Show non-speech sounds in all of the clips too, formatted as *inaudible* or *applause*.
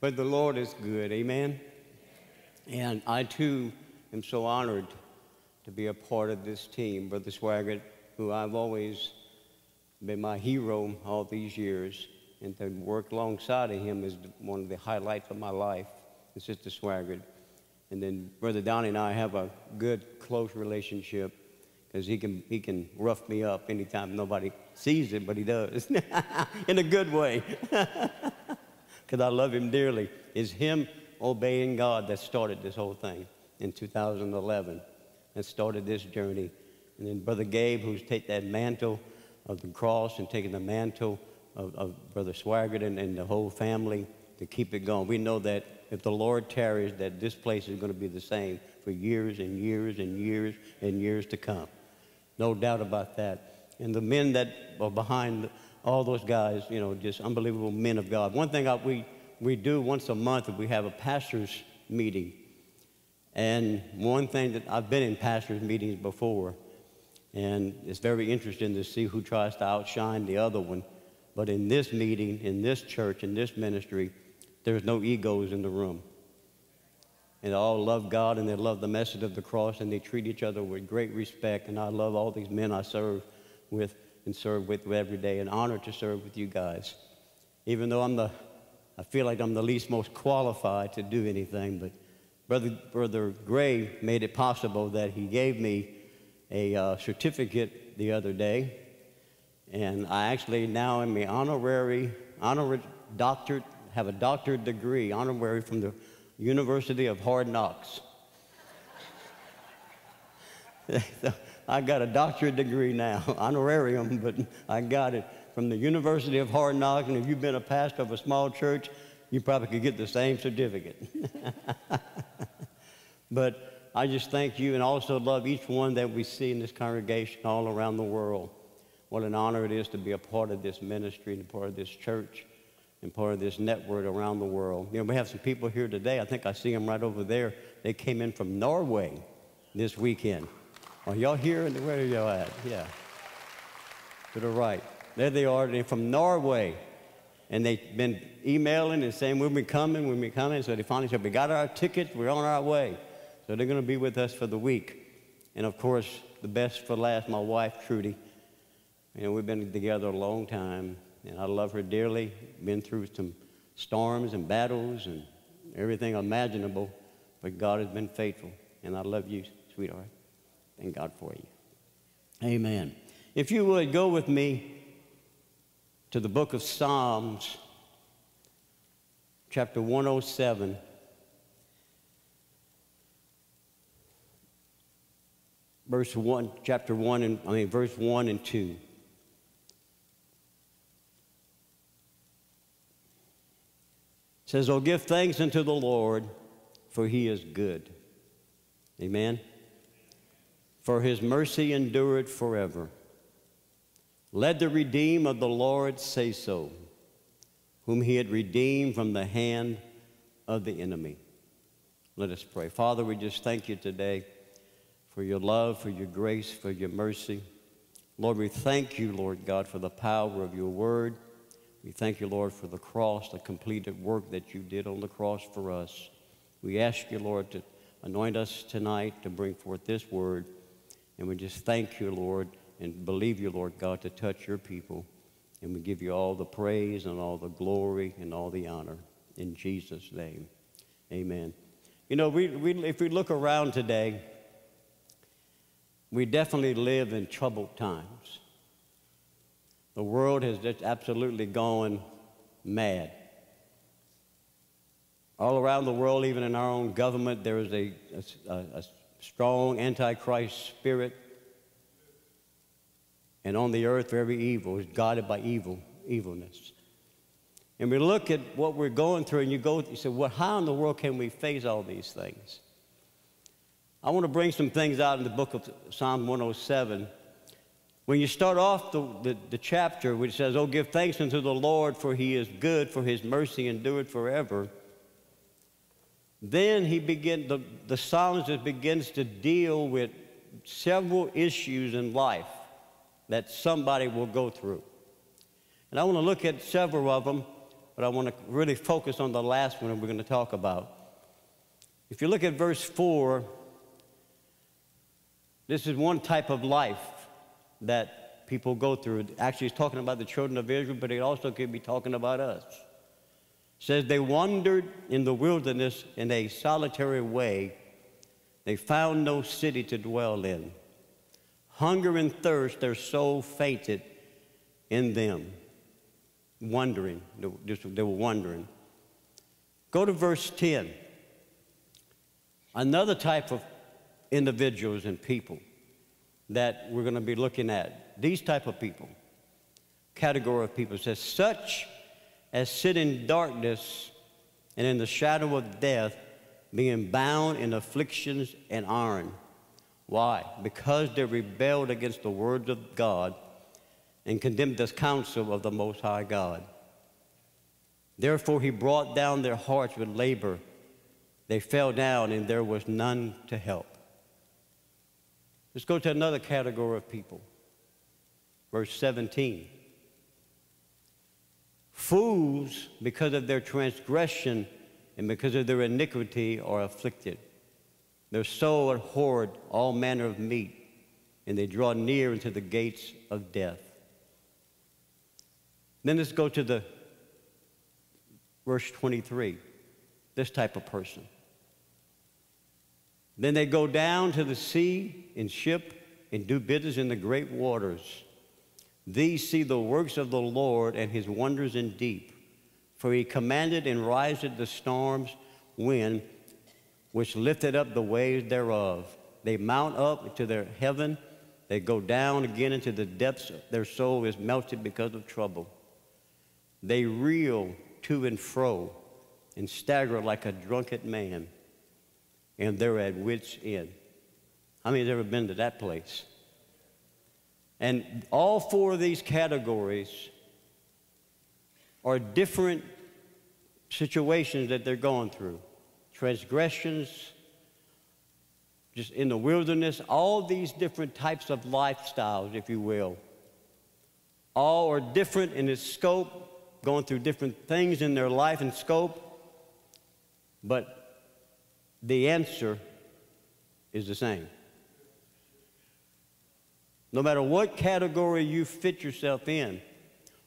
But the Lord is good, amen? And I too am so honored to be a part of this team. Brother Swaggart, who I've always been my hero all these years, and to work alongside of him is one of the highlights of my life, and Sister Swaggart. And then Brother Donnie and I have a good, close relationship because he can, he can rough me up anytime nobody sees it, but he does *laughs* in a good way *laughs* because I love him dearly. It's him obeying God that started this whole thing in 2011 and started this journey. And then Brother Gabe, who's taken that mantle of the cross and taken the mantle of, of Brother Swaggart and, and the whole family to keep it going. We know that if the Lord tarries, that this place is going to be the same for years and years and years and years to come. No doubt about that. And the men that are behind all those guys, you know, just unbelievable men of God. One thing I, we, we do once a month, we have a pastor's meeting. And one thing that I've been in pastors' meetings before, and it's very interesting to see who tries to outshine the other one. But in this meeting, in this church, in this ministry, there's no egos in the room. And they all love God and they love the message of the cross and they treat each other with great respect. And I love all these men I serve with and serve with every day. An honor to serve with you guys. Even though I'm the, I feel like I'm the least most qualified to do anything, but Brother, Brother Gray made it possible that he gave me a uh, certificate the other day. And I actually now am an honorary, honorary doctorate, have a doctorate degree, honorary from the University of Hard Knocks. *laughs* I got a doctorate degree now, *laughs* honorarium, but I got it from the University of Hard Knocks. And if you've been a pastor of a small church, you probably could get the same certificate. *laughs* but I just thank you and also love each one that we see in this congregation all around the world. What an honor it is to be a part of this ministry and a part of this church and part of this network around the world. You know, we have some people here today. I think I see them right over there. They came in from Norway this weekend. Are y'all here? And Where are y'all at? Yeah. To the right. There they are. They're from Norway. And they've been emailing and saying, we'll be coming, we'll be coming. So they finally said, we got our tickets, we're on our way. So they're going to be with us for the week. And of course, the best for last, my wife, Trudy. You know, we've been together a long time and I love her dearly. Been through some storms and battles and everything imaginable, but God has been faithful, and I love you, sweetheart. Thank God for you. Amen. If you would go with me to the book of Psalms, chapter 107. Verse 1, chapter 1, and I mean, verse 1 and 2. says, Oh, give thanks unto the Lord, for he is good. Amen. For his mercy endureth forever. Let the redeemed of the Lord say so, whom he had redeemed from the hand of the enemy. Let us pray. Father, we just thank you today for your love, for your grace, for your mercy. Lord, we thank you, Lord God, for the power of your word. We thank you, Lord, for the cross, the completed work that you did on the cross for us. We ask you, Lord, to anoint us tonight to bring forth this word. And we just thank you, Lord, and believe you, Lord God, to touch your people. And we give you all the praise and all the glory and all the honor. In Jesus' name, amen. You know, we, we, if we look around today, we definitely live in troubled times. The world has just absolutely gone mad. All around the world, even in our own government, there is a, a, a strong antichrist spirit. And on the earth, every evil is guided by evil, evilness. And we look at what we're going through, and you go, you say, well, how in the world can we face all these things? I want to bring some things out in the book of Psalm 107 when you start off the, the, the, chapter, which says, Oh, give thanks unto the Lord, for he is good, for his mercy endureth forever. Then he begin, the, the psalmist begins to deal with several issues in life that somebody will go through. And I want to look at several of them but I want to really focus on the last one we're going to talk about. If you look at verse 4, this is one type of life that people go through. Actually, it's talking about the children of Israel, but it also could be talking about us. Says they wandered in the wilderness in a solitary way. They found no city to dwell in. Hunger and thirst, their soul fainted in them. Wondering, they were wondering. Go to verse 10. Another type of individuals and people that we're going to be looking at. These type of people, category of people says, such as sit in darkness and in the shadow of death, being bound in afflictions and iron. Why? Because they rebelled against the words of God and condemned the counsel of the Most High God. Therefore, he brought down their hearts with labor. They fell down, and there was none to help. Let's go to another category of people. Verse 17. Fools, because of their transgression and because of their iniquity, are afflicted. Their soul abhorred all manner of meat, and they draw near into the gates of death. Then let's go to the verse 23. This type of person. Then they go down to the sea in ship and do business in the great waters. These see the works of the Lord and his wonders in deep. For he commanded and rised the storms, wind, which lifted up the waves thereof. They mount up to their heaven, they go down again into the depths. Their soul is melted because of trouble. They reel to and fro and stagger like a drunken man and they're at wits' end. How many has ever been to that place? And all four of these categories are different situations that they're going through transgressions, just in the wilderness, all these different types of lifestyles, if you will. All are different in its scope, going through different things in their life and scope, but the answer is the same. No matter what category you fit yourself in,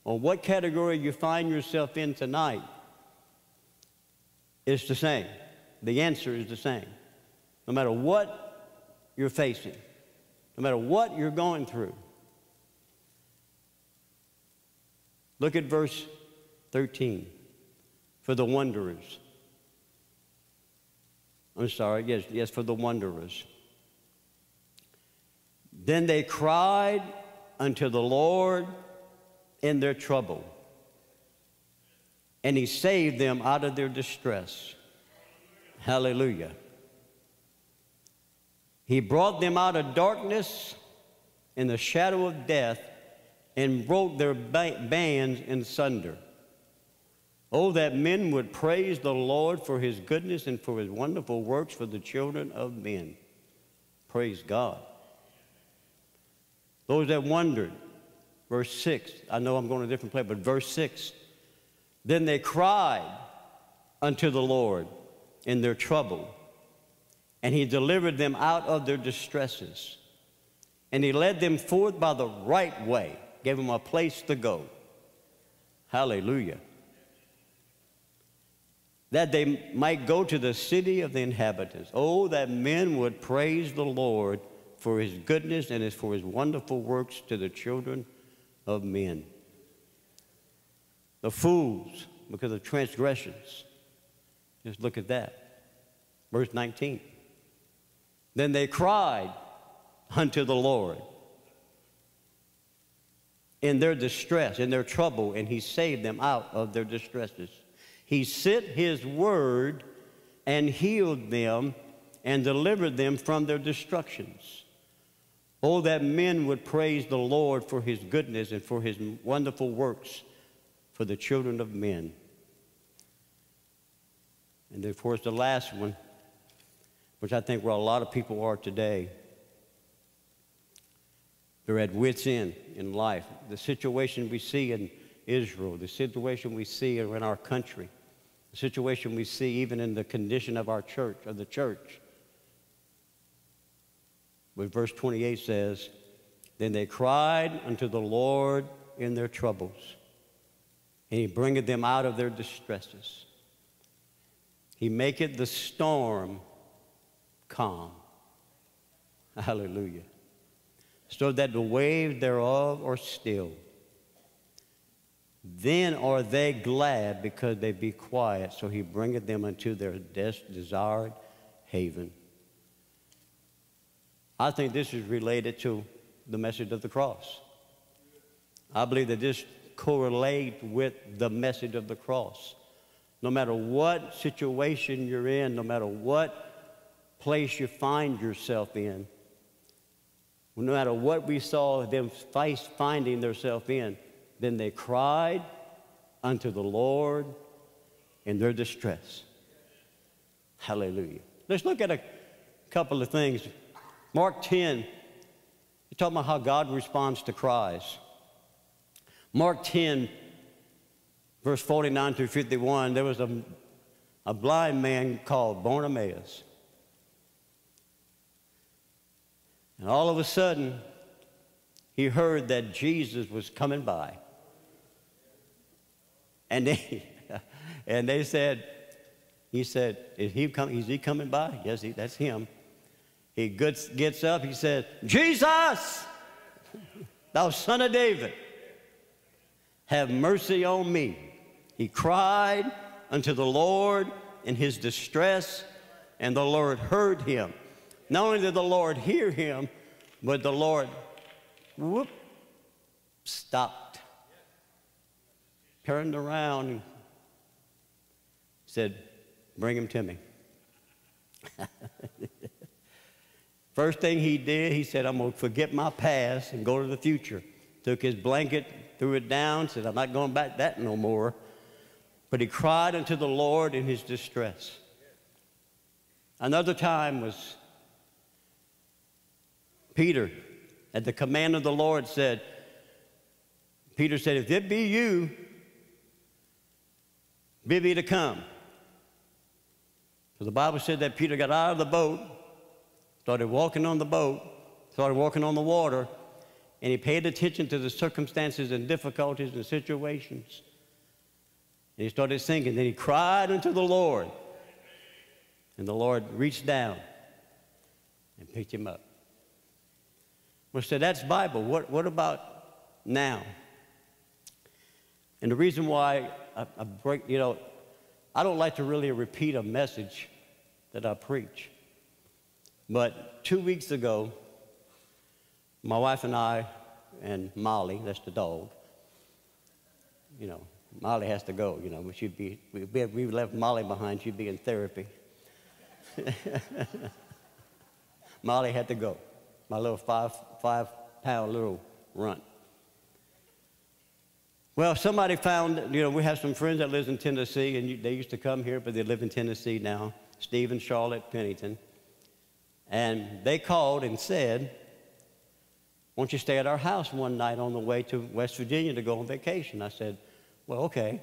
or what category you find yourself in tonight, it's the same. The answer is the same. No matter what you're facing, no matter what you're going through. Look at verse 13 for the wanderers. I'm sorry, yes, yes, for the wanderers. Then they cried unto the Lord in their trouble, and he saved them out of their distress. Hallelujah. He brought them out of darkness and the shadow of death and broke their bands in sunder. Oh, that men would praise the Lord for his goodness and for his wonderful works for the children of men. Praise God. Those that wondered, verse 6, I know I'm going to a different place, but verse 6, then they cried unto the Lord in their trouble, and he delivered them out of their distresses. And he led them forth by the right way, gave them a place to go. Hallelujah that they might go to the city of the inhabitants. Oh, that men would praise the Lord for his goodness and is for his wonderful works to the children of men. The fools, because of transgressions. Just look at that. Verse 19. Then they cried unto the Lord in their distress, in their trouble, and he saved them out of their distresses. He sent his word and healed them and delivered them from their destructions. Oh, that men would praise the Lord for his goodness and for his wonderful works for the children of men. And of course, the last one, which I think where a lot of people are today, they're at wits' end in life. The situation we see in Israel, the situation we see in our country, the situation we see even in the condition of our church, of the church. But verse 28 says, Then they cried unto the Lord in their troubles, and he bringeth them out of their distresses. He maketh the storm calm. Hallelujah. So that the waves thereof are still. Then are they glad because they be quiet. So he bringeth them unto their des- desired haven. I think this is related to the message of the cross. I believe that this correlates with the message of the cross. No matter what situation you're in, no matter what place you find yourself in, no matter what we saw them finding themselves in, then they cried unto the Lord in their distress. Hallelujah. Let's look at a couple of things. Mark 10, you talk about how God responds to cries. Mark 10, verse 49 through 51, there was a, a blind man called Bartimaeus. And all of a sudden, he heard that Jesus was coming by. And they, *laughs* and they said, he said, is he, come, is he coming by? Yes, he, that's him. He gets, gets up, he says, Jesus, thou son of David, have mercy on me. He cried unto the Lord in his distress, and the Lord heard him. Not only did the Lord hear him, but the Lord, whoop, stopped turned around and said, Bring him to me. *laughs* First thing he did, he said, I'm going to forget my past and go to the future. Took his blanket, threw it down, said, I'm not going back that no more. But he cried unto the Lord in his distress. Another time was Peter, at the command of the Lord, said, Peter said, If it be you, bid me to come. So the Bible said that Peter got out of the boat, started walking on the boat, started walking on the water, and he paid attention to the circumstances and difficulties and situations. And he started singing. Then he cried unto the Lord. And the Lord reached down and picked him up. Well, so that's Bible. What, what about now? And the reason why I, I break, you know, I don't like to really repeat a message that I preach. But two weeks ago, my wife and I, and Molly, that's the dog, you know, Molly has to go, you know, she'd be, we, we left Molly behind, she'd be in therapy. *laughs* Molly had to go, my little five, five pound little runt. Well, somebody found, you know, we have some friends that lives in Tennessee, and you, they used to come here, but they live in Tennessee now, Steve and Charlotte Pennington. And they called and said, won't you stay at our house one night on the way to West Virginia to go on vacation? I said, well, okay,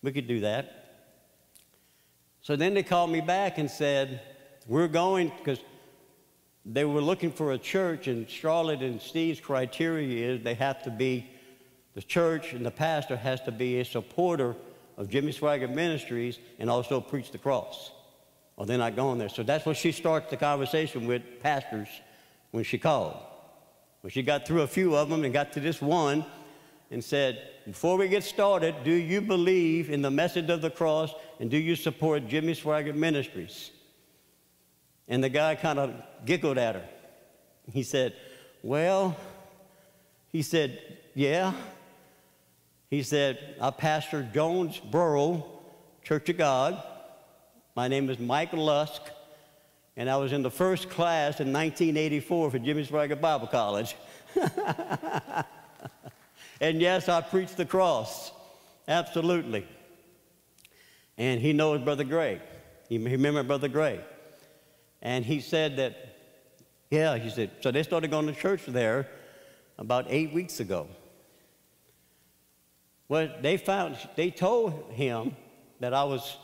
we could do that. So then they called me back and said, we're going, because they were looking for a church, and Charlotte and Steve's criteria is they have to be the church and the pastor has to be a supporter of Jimmy Swaggart Ministries and also preach the cross. Or they're not going there. So that's what she starts the conversation with pastors when she called. When she got through a few of them and got to this one and said, Before we get started, do you believe in the message of the cross and do you support Jimmy Swaggart Ministries? And the guy kind of giggled at her. He said, Well, he said, Yeah. He said, I pastor Jonesboro Church of God. My name is Mike Lusk, and I was in the first class in 1984 for Jimmy Swaggart Bible College. *laughs* and yes, I preached the cross. Absolutely. And he knows Brother Gray. He, he remembered Brother Gray. And he said that, yeah, he said, so they started going to church there about eight weeks ago. Well, they found, they told him that I was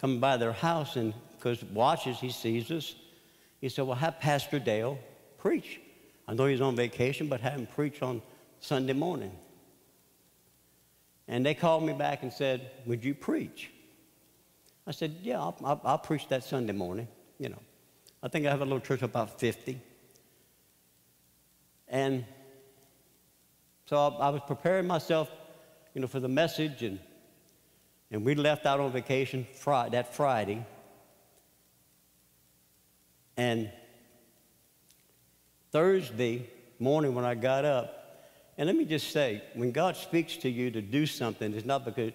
coming by their house, and because watches, he sees us. He said, Well, have Pastor Dale preach. I know he's on vacation, but have him preach on Sunday morning. And they called me back and said, Would you preach? I said, Yeah, I'll, I'll, I'll preach that Sunday morning. You know, I think I have a little church of about 50. And so I, I was preparing myself, you know, for the message, and, and we left out on vacation that Friday. And Thursday morning when I got up, and let me just say, when God speaks to you to do something, it's not because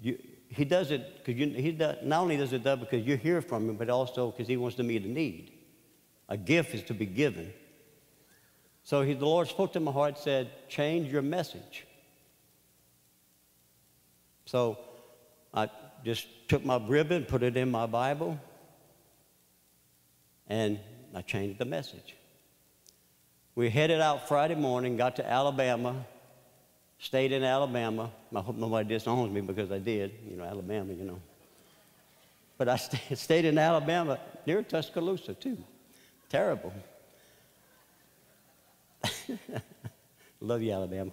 you, He does it because you, He does, not only does it that because you hear from Him, but also because He wants to meet a need. A gift is to be given. So he, the Lord spoke to my heart, said, change your message. So I just took my ribbon, put it in my Bible, and I changed the message. We headed out Friday morning, got to Alabama, stayed in Alabama. I hope nobody disowns me because I did, you know, Alabama, you know. But I *laughs* stayed in Alabama near Tuscaloosa, too. Terrible. *laughs* Love you, Alabama.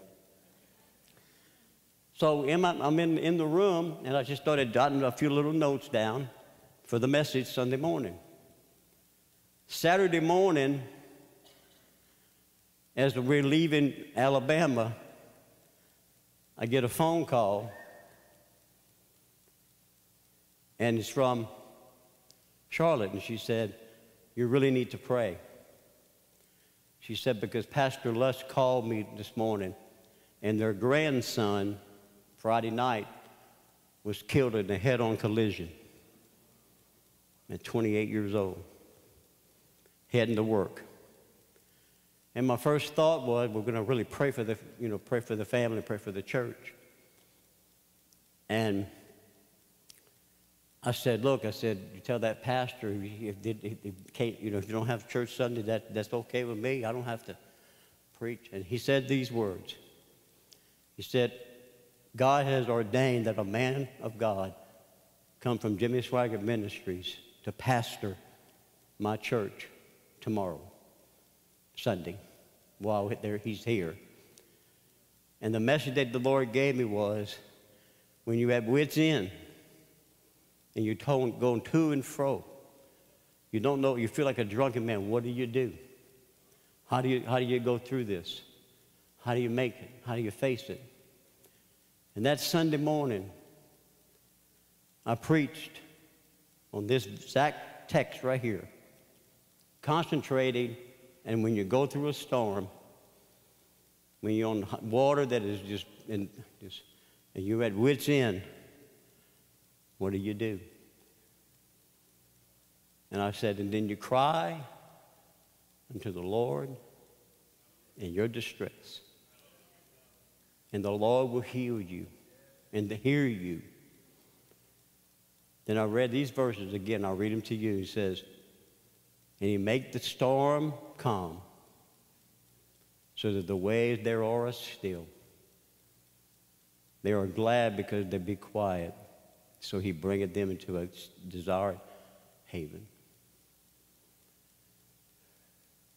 So I'm in, the room, and I just started jotting a few little notes down for the message Sunday morning. Saturday morning, as we're leaving Alabama, I get a phone call, and it's from Charlotte, and she said, You really need to pray. She said, Because Pastor Lusk called me this morning, and their grandson, Friday night, was killed in a head on collision at 28 years old, heading to work. And my first thought was, we're going to really pray for the, you know, pray for the family, pray for the church. And I said, look, I said, you tell that pastor if, if, can't, you know, if you don't have church Sunday, that, that's okay with me. I don't have to preach. And he said these words. He said, God has ordained that a man of God come from Jimmy Swaggart Ministries to pastor my church tomorrow. Sunday while there, he's here. And the message that the Lord gave me was when you have wits in and you're going to and fro, you don't know, you feel like a drunken man, what do you do? How do you, how do you go through this? How do you make it? How do you face it? And that Sunday morning, I preached on this exact text right here, concentrating and when you go through a storm, when you're on water that is just, in, just and you're at wit's end, what do you do? And I said, and then you cry unto the Lord in your distress. And the Lord will heal you and hear you. Then I read these verses again. I'll read them to you. He says, and he make the storm calm so that the waves there are still. They are glad because they be quiet. So he bringeth them into a desired haven.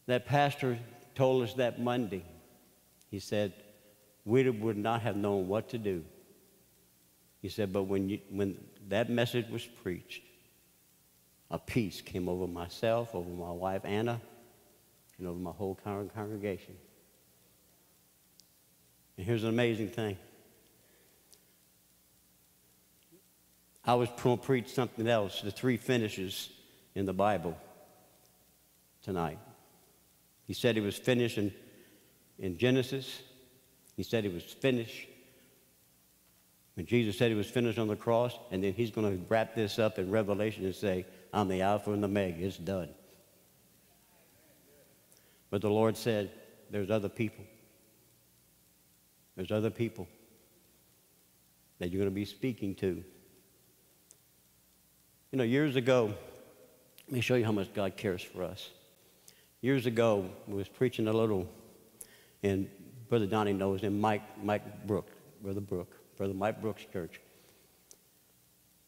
That pastor told us that Monday. He said, we would not have known what to do. He said, but when, you, when that message was preached, a peace came over myself, over my wife Anna, and over my whole congregation. And here's an amazing thing. I was going to preach something else, the three finishes in the Bible tonight. He said he was finished in, in Genesis. He said he was finished when Jesus said he was finished on the cross, and then he's going to wrap this up in Revelation and say, I'm the Alpha and the Omega. It's done. But the Lord said, There's other people. There's other people that you're going to be speaking to. You know, years ago, let me show you how much God cares for us. Years ago, I was preaching a little, and Brother Donnie knows him, Mike, Mike Brook, Brother Brook, Brother Mike Brooks Church.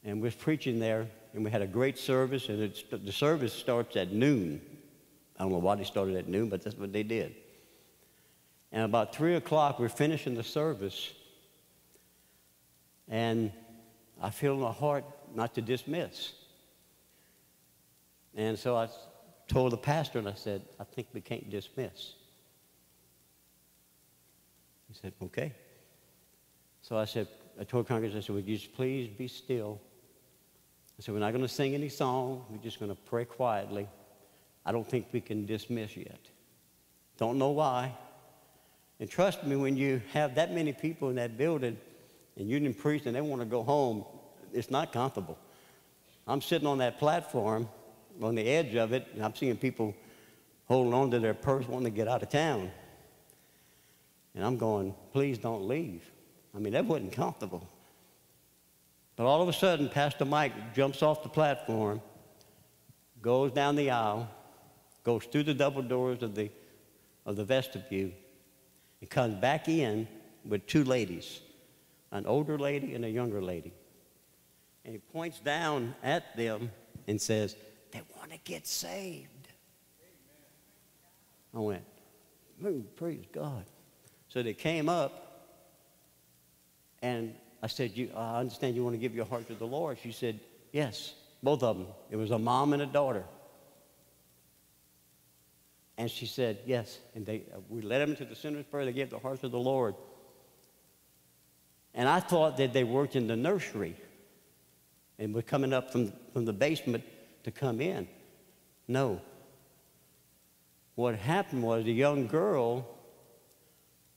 And we was preaching there, and we had a great service, and the service starts at noon. I don't know why they started at noon, but that's what they did. And about 3 o'clock, we're finishing the service, and I feel in my heart not to dismiss. And so I told the pastor, and I said, I think we can't dismiss. He said, okay. So I said, I told the congregation, I said, would you please be still? I said, we're not going to sing any song. We're just going to pray quietly. I don't think we can dismiss yet. Don't know why. And trust me, when you have that many people in that building and you didn't preach and they want to go home, it's not comfortable. I'm sitting on that platform on the edge of it, and I'm seeing people holding on to their purse wanting to get out of town. And I'm going, please don't leave. I mean, that wasn't comfortable. But all of a sudden, Pastor Mike jumps off the platform, goes down the aisle, goes through the double doors of the, of the vestibule, and comes back in with two ladies, an older lady and a younger lady. And he points down at them and says, They want to get saved. I went, praise God. So they came up, and I said, you, I understand you want to give your heart to the Lord. She said, Yes, both of them. It was a mom and a daughter. And she said, Yes. And they, uh, we led them into the sinner's prayer. They gave their hearts to the Lord. And I thought that they worked in the nursery and were coming up from, from the basement to come in. No. What happened was the young girl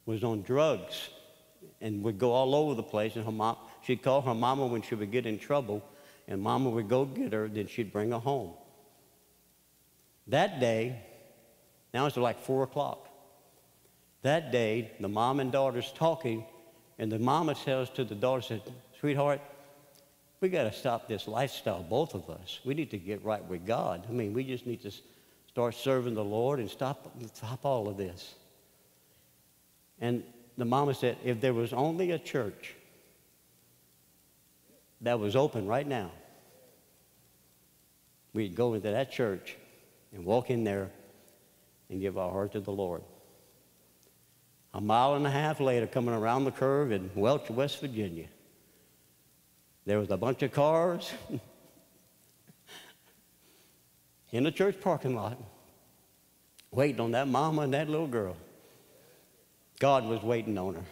was on drugs and would go all over the place. And her mom, she'd call her mama when she would get in trouble, and mama would go get her, then she'd bring her home. That day, now it's like four o'clock. That day, the mom and daughter's talking, and the mama says to the daughter, says, Sweetheart, we got to stop this lifestyle, both of us. We need to get right with God. I mean, we just need to start serving the Lord and stop, stop all of this. And the mama said, if there was only a church that was open right now, we'd go into that church and walk in there and give our heart to the Lord. A mile and a half later, coming around the curve in Welch, West Virginia, there was a bunch of cars *laughs* in the church parking lot waiting on that mama and that little girl. God was waiting on her.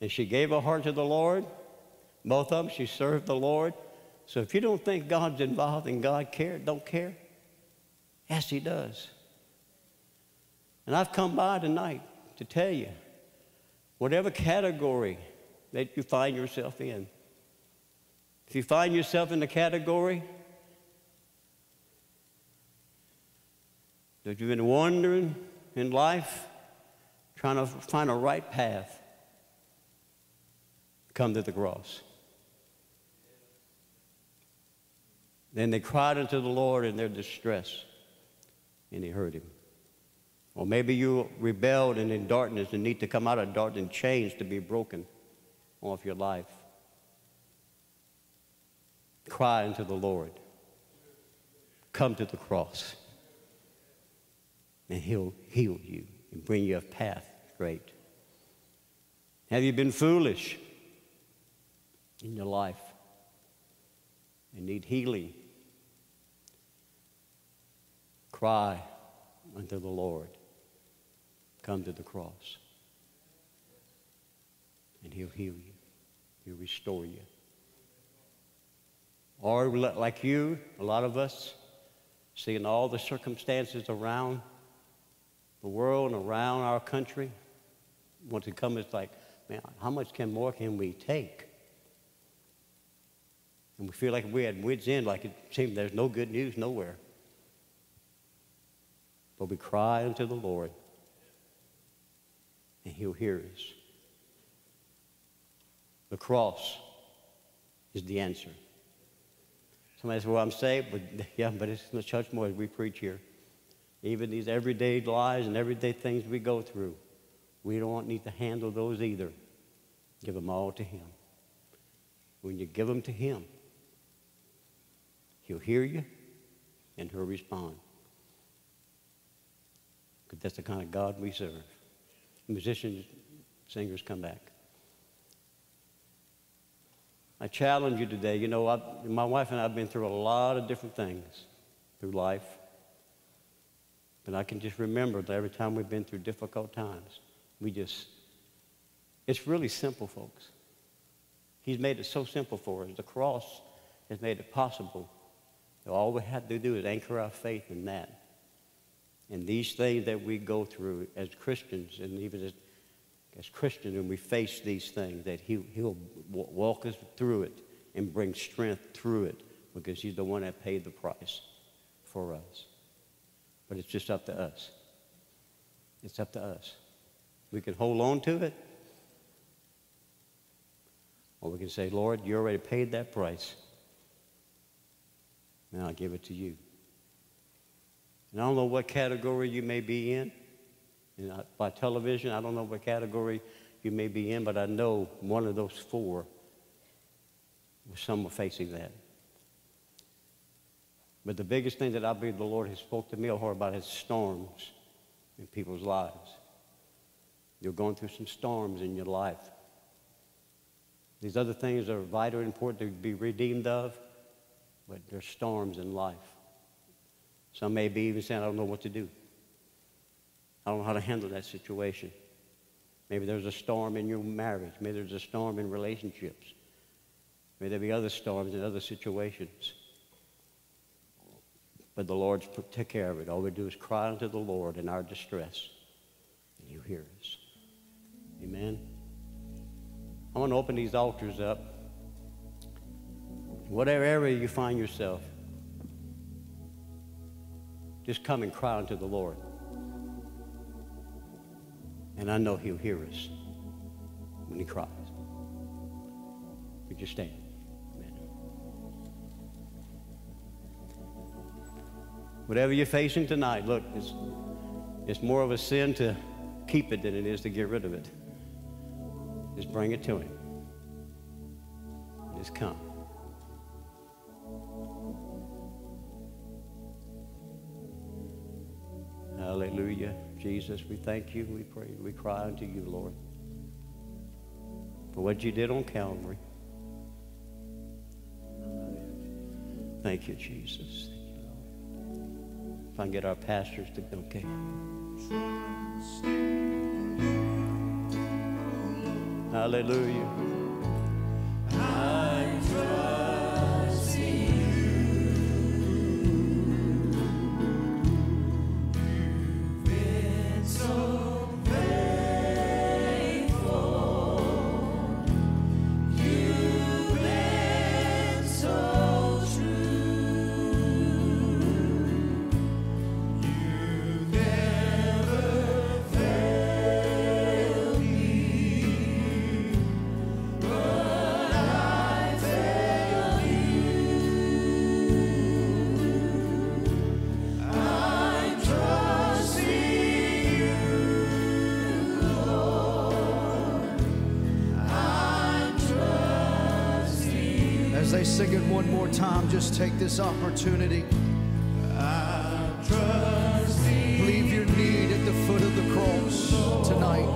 And she gave her heart to the Lord. Both of them, she served the Lord. So if you don't think God's involved and God care, don't care, yes, He does. And I've come by tonight to tell you, whatever category that you find yourself in, if you find yourself in the category that you've been wandering in life, trying to find a right path, come to the cross. Then they cried unto the Lord in their distress, and he heard him. Or maybe you rebelled and in darkness and need to come out of darkness and chains to be broken off your life. Cry unto the Lord. Come to the cross, and he'll heal you and bring you a path straight? Have you been foolish in your life and need healing? Cry unto the Lord. Come to the cross. And He'll heal you, He'll restore you. Or, like you, a lot of us, seeing all the circumstances around the world and around our country want to come, it's like, man, how much can more can we take? And we feel like we had wits end, like it seemed there's no good news nowhere. But we cry unto the Lord, and He'll hear us. The cross is the answer. Somebody says, Well, I'm saved, but *laughs* yeah, but it's the church more as we preach here. Even these everyday lies and everyday things we go through, we don't need to handle those either. Give them all to Him. When you give them to Him, He'll hear you and He'll respond. Because that's the kind of God we serve. Musicians, singers, come back. I challenge you today. You know, I, my wife and I have been through a lot of different things through life. But I can just remember that every time we've been through difficult times, we just, it's really simple, folks. He's made it so simple for us. The cross has made it possible. All we have to do is anchor our faith in that. And these things that we go through as Christians, and even as, as Christians, when we face these things, that he, He'll walk us through it and bring strength through it because He's the one that paid the price for us. But it's just up to us. It's up to us. We can hold on to it, or we can say, Lord, you already paid that price. Now I'll give it to you. And I don't know what category you may be in. by television, I don't know what category you may be in, but I know one of those four, some are facing that. But the biggest thing that I believe the Lord has spoke to me about is storms in people's lives. You're going through some storms in your life. These other things are vital and important to be redeemed of, but there's storms in life. Some may be even saying, I don't know what to do. I don't know how to handle that situation. Maybe there's a storm in your marriage. Maybe there's a storm in relationships. Maybe there be other storms in other situations. But the Lord's take care of it. All we do is cry unto the Lord in our distress, and you hear us. Amen. I want to open these altars up. Whatever area you find yourself, just come and cry unto the Lord. And I know He'll hear us when He cries. Would you stand? Amen. Whatever you're facing tonight, look, it's, it's more of a sin to keep it than it is to get rid of it. Just bring it to Him. Just come. Hallelujah. Jesus, we thank you. We pray. We cry unto you, Lord, for what you did on Calvary. Thank you, Jesus. If I can get our pastors to, okay. Hallelujah. Time, just take this opportunity. Leave your need at the foot of the cross tonight.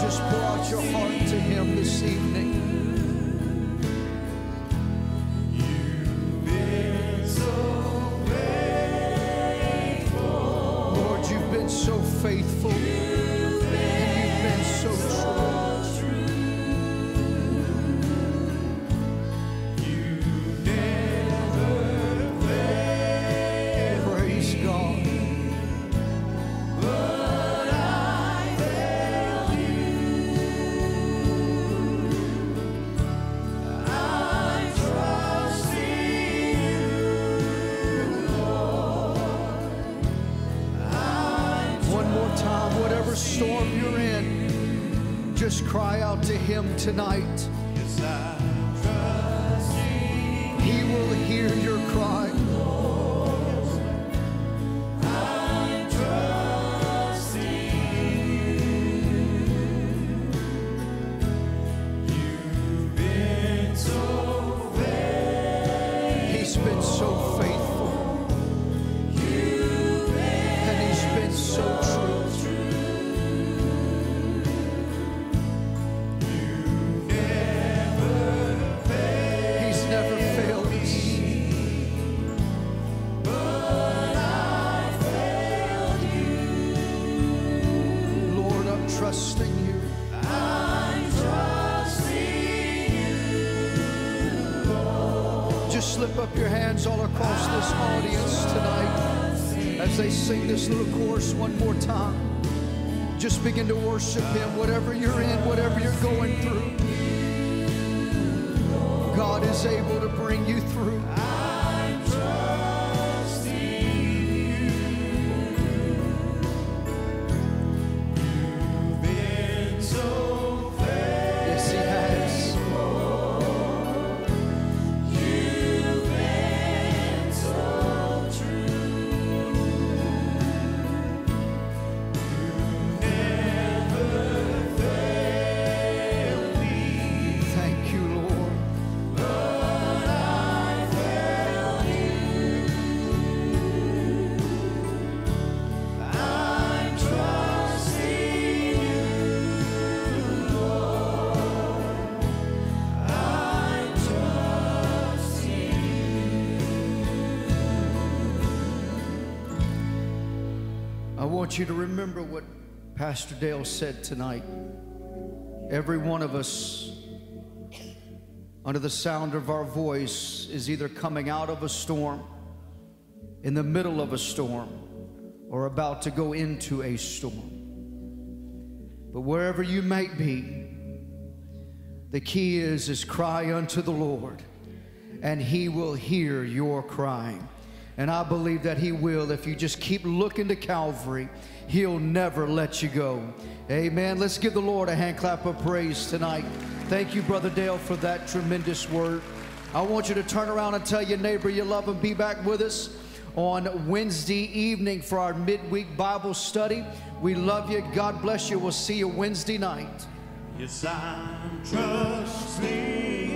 Just out your heart to Him this evening. Chorus one more time. Just begin to worship Him, whatever you're in, whatever you're going through. God is able to bring you through. Want you to remember what Pastor Dale said tonight. Every one of us, under the sound of our voice, is either coming out of a storm, in the middle of a storm, or about to go into a storm. But wherever you may be, the key is is cry unto the Lord, and he will hear your crying. And I believe that he will if you just keep looking to Calvary. He'll never let you go. Amen. Let's give the Lord a hand clap of praise tonight. Thank you, Brother Dale, for that tremendous word. I want you to turn around and tell your neighbor you love him. Be back with us on Wednesday evening for our midweek Bible study. We love you. God bless you. We'll see you Wednesday night. Yes, I'm trusting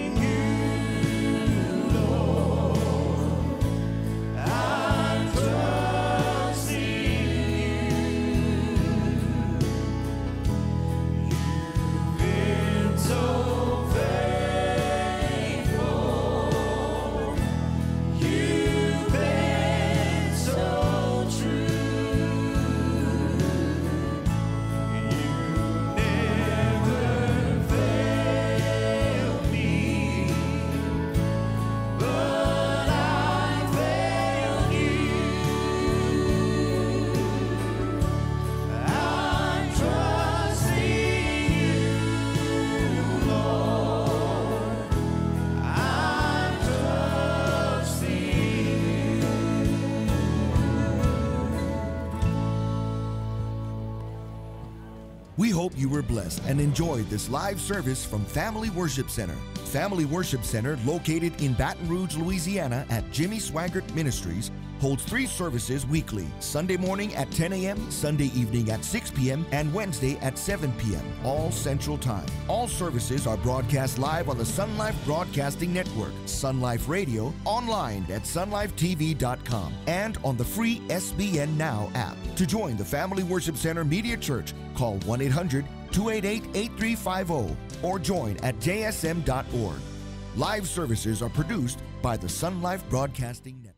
hope you were blessed and enjoyed this live service from Family Worship Center. Family Worship Center, located in Baton Rouge, Louisiana at Jimmy Swaggart Ministries, holds three services weekly Sunday morning at 10 a.m., Sunday evening at 6 p.m., and Wednesday at 7 p.m., all Central Time. All services are broadcast live on the SonLife Broadcasting Network, SonLife Radio, online at sonlifetv.com, and on the free SBN Now app. To join the Family Worship Center Media Church, call 1 800 288 8350 or join at jsm.org. Live services are produced by the SonLife Broadcasting Network.